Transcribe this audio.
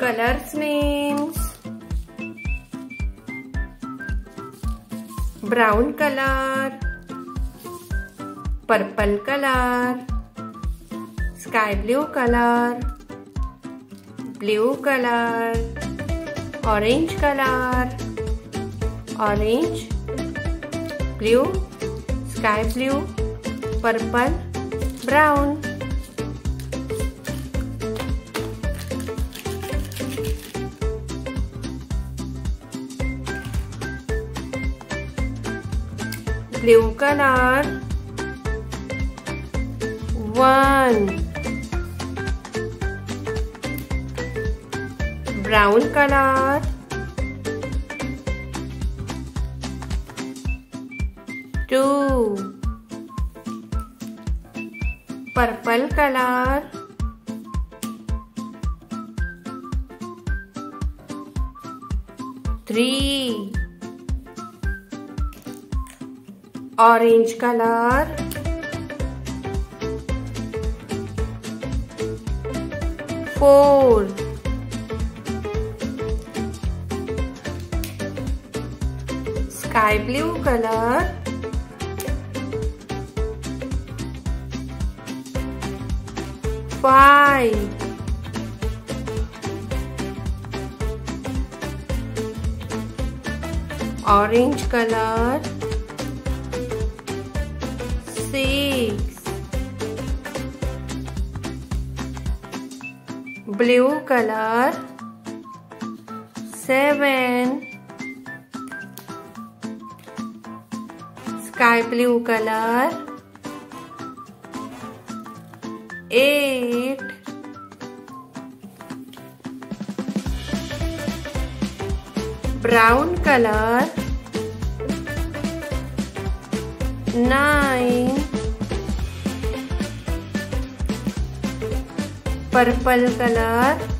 colors names brown color purple color sky blue color blue color orange color orange blue sky blue purple brown blue color one brown color two purple color three orange color four sky blue color five orange color six blue color seven sky blue color eight brown color nine purple color